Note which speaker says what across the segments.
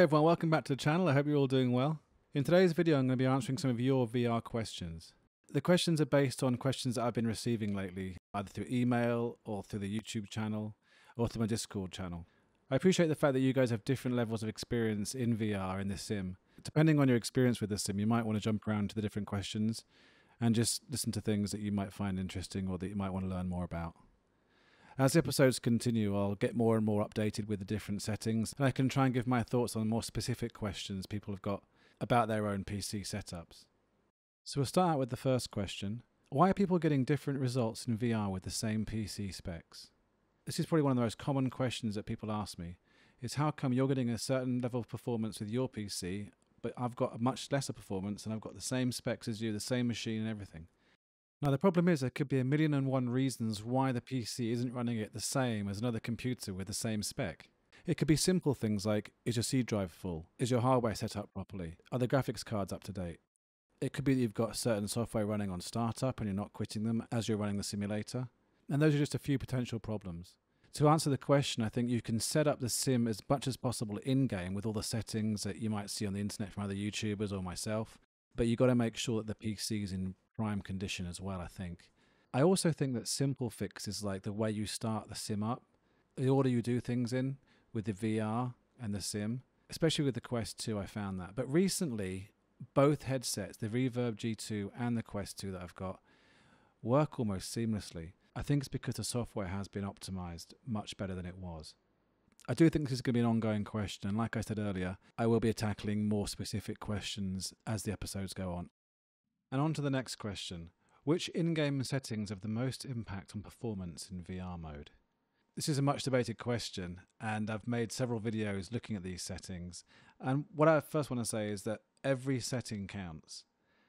Speaker 1: Hey everyone, welcome back to the channel. I hope you're all doing well. In today's video, I'm going to be answering some of your VR questions. The questions are based on questions that I've been receiving lately, either through email or through the YouTube channel or through my Discord channel. I appreciate the fact that you guys have different levels of experience in VR in this sim. Depending on your experience with the sim, you might want to jump around to the different questions and just listen to things that you might find interesting or that you might want to learn more about. As episodes continue, I'll get more and more updated with the different settings, and I can try and give my thoughts on more specific questions people have got about their own PC setups. So we'll start out with the first question. Why are people getting different results in VR with the same PC specs? This is probably one of the most common questions that people ask me, is how come you're getting a certain level of performance with your PC, but I've got a much lesser performance and I've got the same specs as you, the same machine and everything. Now, the problem is there could be a million and one reasons why the PC isn't running it the same as another computer with the same spec. It could be simple things like is your C drive full? Is your hardware set up properly? Are the graphics cards up to date? It could be that you've got certain software running on startup and you're not quitting them as you're running the simulator. And those are just a few potential problems. To answer the question, I think you can set up the sim as much as possible in game with all the settings that you might see on the internet from other YouTubers or myself. But you've got to make sure that the PC is in prime condition as well, I think. I also think that simple fix is like the way you start the sim up, the order you do things in with the VR and the sim, especially with the Quest 2, I found that. But recently, both headsets, the Reverb G2 and the Quest 2 that I've got, work almost seamlessly. I think it's because the software has been optimized much better than it was. I do think this is going to be an ongoing question. And like I said earlier, I will be tackling more specific questions as the episodes go on. And on to the next question. Which in-game settings have the most impact on performance in VR mode? This is a much debated question, and I've made several videos looking at these settings. And what I first want to say is that every setting counts.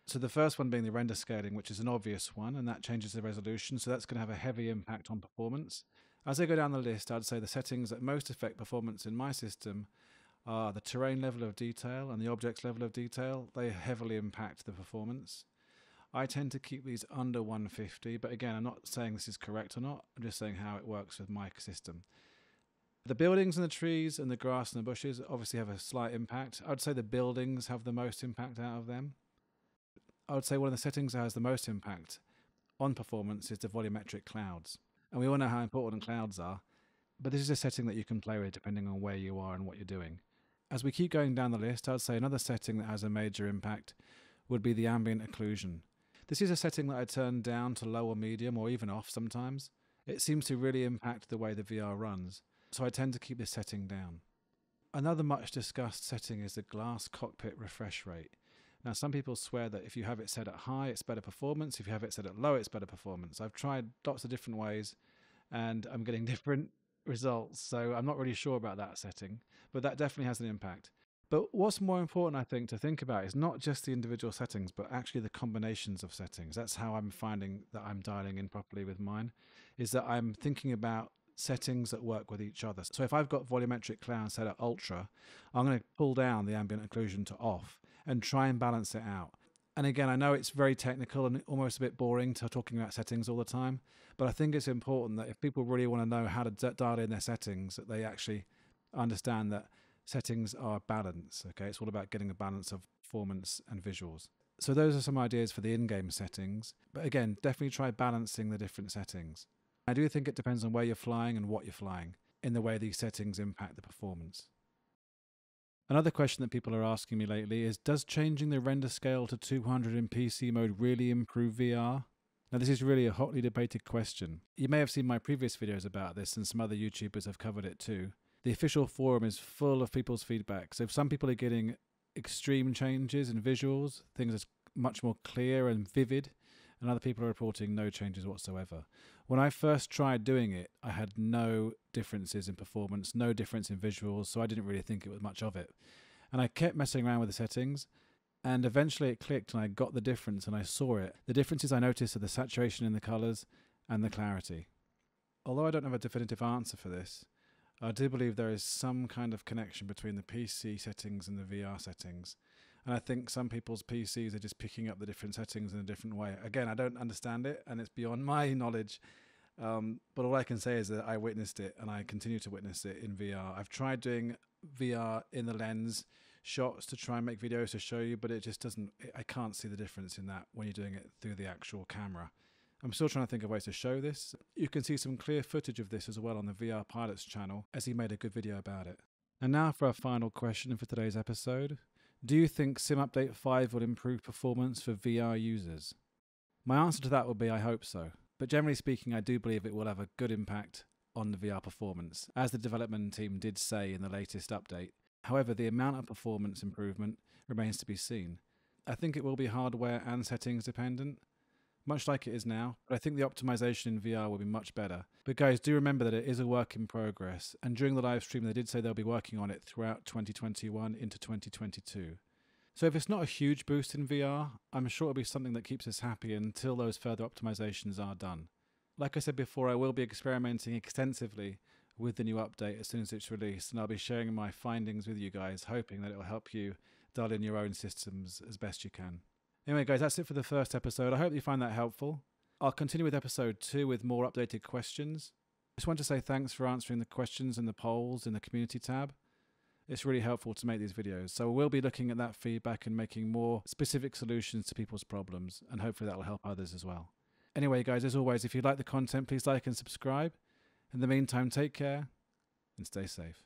Speaker 1: So the first one being the render scaling, which is an obvious one, and that changes the resolution, so that's going to have a heavy impact on performance. As I go down the list, I'd say the settings that most affect performance in my system are the terrain level of detail and the objects level of detail. They heavily impact the performance. I tend to keep these under 150, but again, I'm not saying this is correct or not. I'm just saying how it works with my system. The buildings and the trees and the grass and the bushes obviously have a slight impact. I would say the buildings have the most impact out of them. I would say one of the settings that has the most impact on performance is the volumetric clouds. And we all know how important clouds are, but this is a setting that you can play with depending on where you are and what you're doing. As we keep going down the list, I'd say another setting that has a major impact would be the ambient occlusion. This is a setting that I turn down to low or medium or even off sometimes. It seems to really impact the way the VR runs, so I tend to keep this setting down. Another much discussed setting is the glass cockpit refresh rate. Now, some people swear that if you have it set at high, it's better performance. If you have it set at low, it's better performance. I've tried lots of different ways and I'm getting different results. So I'm not really sure about that setting, but that definitely has an impact. But what's more important, I think, to think about is not just the individual settings, but actually the combinations of settings. That's how I'm finding that I'm dialing in properly with mine, is that I'm thinking about settings that work with each other. So if I've got volumetric cloud set at ultra, I'm going to pull down the ambient occlusion to off and try and balance it out. And again, I know it's very technical and almost a bit boring to talking about settings all the time, but I think it's important that if people really want to know how to dial in their settings, that they actually understand that settings are balance. Okay, it's all about getting a balance of performance and visuals. So those are some ideas for the in-game settings. But again, definitely try balancing the different settings. I do think it depends on where you're flying and what you're flying in the way these settings impact the performance. Another question that people are asking me lately is Does changing the render scale to 200 in PC mode really improve VR? Now, this is really a hotly debated question. You may have seen my previous videos about this, and some other YouTubers have covered it too the official forum is full of people's feedback. So if some people are getting extreme changes in visuals, things are much more clear and vivid, and other people are reporting no changes whatsoever. When I first tried doing it, I had no differences in performance, no difference in visuals, so I didn't really think it was much of it. And I kept messing around with the settings, and eventually it clicked and I got the difference and I saw it. The differences I noticed are the saturation in the colors and the clarity. Although I don't have a definitive answer for this, I do believe there is some kind of connection between the PC settings and the VR settings. And I think some people's PCs are just picking up the different settings in a different way. Again, I don't understand it and it's beyond my knowledge. Um, but all I can say is that I witnessed it and I continue to witness it in VR. I've tried doing VR in the lens shots to try and make videos to show you, but it just doesn't, I can't see the difference in that when you're doing it through the actual camera. I'm still trying to think of ways to show this. You can see some clear footage of this as well on the VR Pilots channel, as he made a good video about it. And now for our final question for today's episode. Do you think Sim Update 5 will improve performance for VR users? My answer to that would be I hope so. But generally speaking, I do believe it will have a good impact on the VR performance, as the development team did say in the latest update. However, the amount of performance improvement remains to be seen. I think it will be hardware and settings dependent, much like it is now, but I think the optimization in VR will be much better. But guys, do remember that it is a work in progress, and during the live stream, they did say they'll be working on it throughout 2021 into 2022. So if it's not a huge boost in VR, I'm sure it'll be something that keeps us happy until those further optimizations are done. Like I said before, I will be experimenting extensively with the new update as soon as it's released, and I'll be sharing my findings with you guys, hoping that it will help you dial in your own systems as best you can. Anyway, guys, that's it for the first episode. I hope you find that helpful. I'll continue with episode two with more updated questions. Just want to say thanks for answering the questions and the polls in the community tab. It's really helpful to make these videos. So we'll be looking at that feedback and making more specific solutions to people's problems, and hopefully that will help others as well. Anyway, guys, as always, if you like the content, please like and subscribe. In the meantime, take care and stay safe.